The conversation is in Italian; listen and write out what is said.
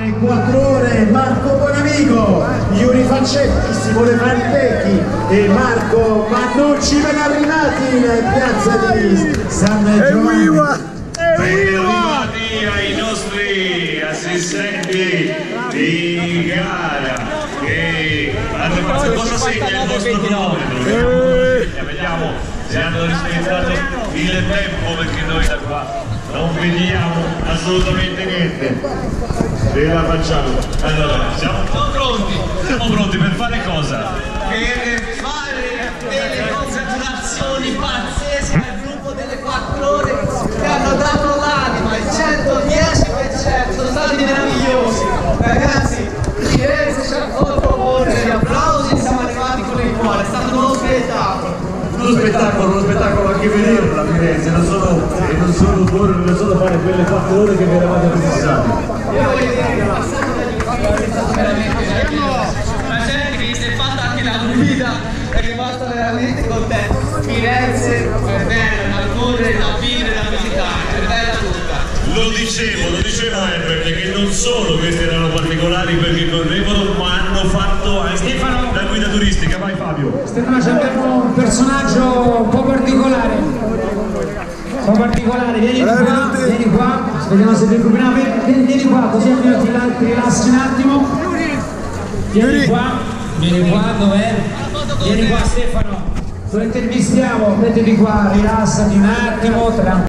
Quattro ore Marco Buonamico, Yuri Fancetti, Simone Fantecchi e Marco Mannucci ben arrivati in piazza di San Giovanni. Ben arrivati ai nostri assistenti di gara che hanno fatto cosa segna il vostro cronometro vediamo se hanno rispettato il tempo perché noi da qua non vediamo assolutamente niente ce la facciamo allora siamo pronti siamo pronti per fare cosa? per fare delle congratulazioni pazzesche al gruppo delle 4 ore che hanno dato l'anima, il 110%, sono stati meravigliosi. Ragazzi, Firenze ci ha fatto molto gli applausi, siamo arrivati con il cuore, è stato uno spettacolo. Uno spettacolo, uno spettacolo anche a Firenze, non solo, e non solo, non solo fare quelle quattro ore che vi eravate prefissati. Io voglio dire che il passaggio dagli uffici è stato veramente meraviglioso. La gente che si è fatta anche la guida è rimasta veramente contenta. Firenze è bella da correre, da vivere, da visitare, è bella tutta. Lo dicevo, lo dicevo Herbert che non solo questi erano particolari perché correvano ma hanno fatto anche la guida turistica, vai Fabio. Stefano abbiamo un personaggio un po' particolare. Un po' particolare, vieni qua, vieni qua, vediamo se ti combiniamo, vieni, vieni qua, così almeno ti, ti rilassi un attimo. Vieni qua, vieni qua, dov'è? Vieni qua Stefano, lo intervistiamo, mettiti qua, rilassati un attimo, tranquillo.